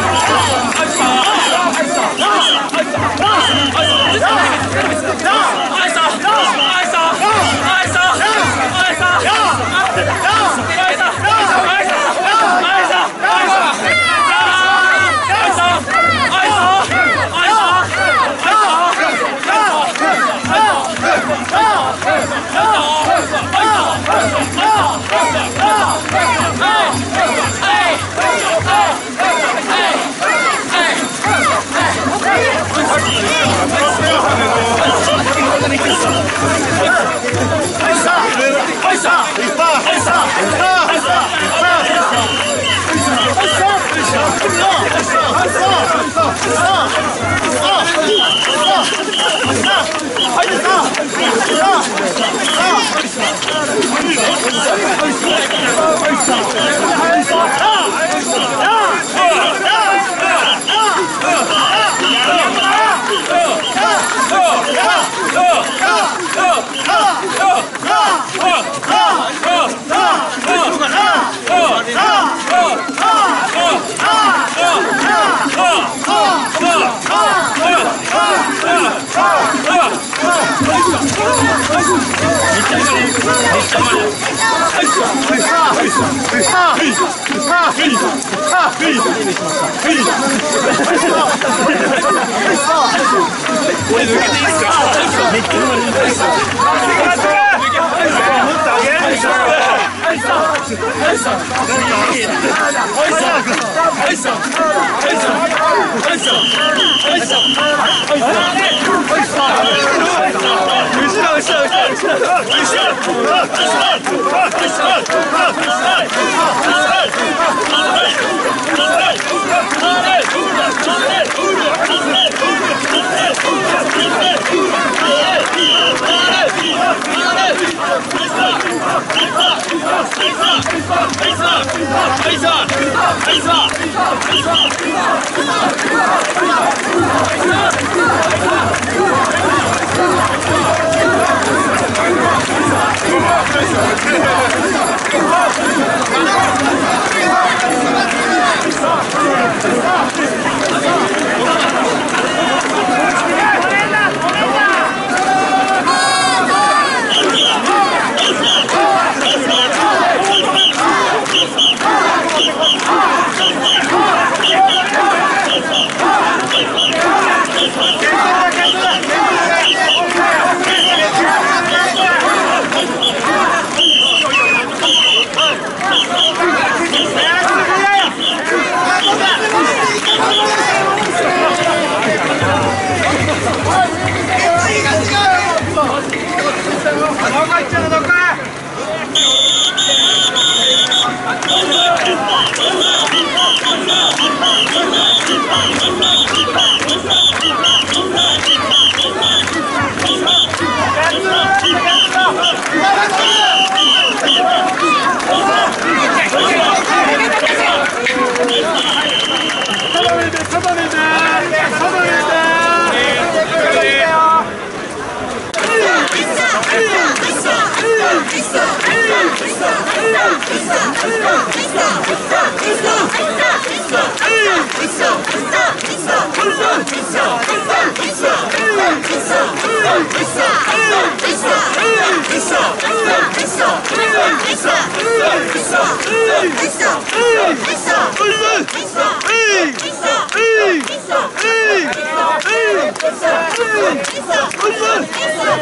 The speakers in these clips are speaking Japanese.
Thank. Fight! Hayır. Hey, stop! Hey, stop! Hey, stop!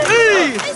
Hey!